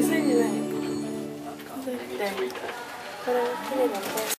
れじゃない。これ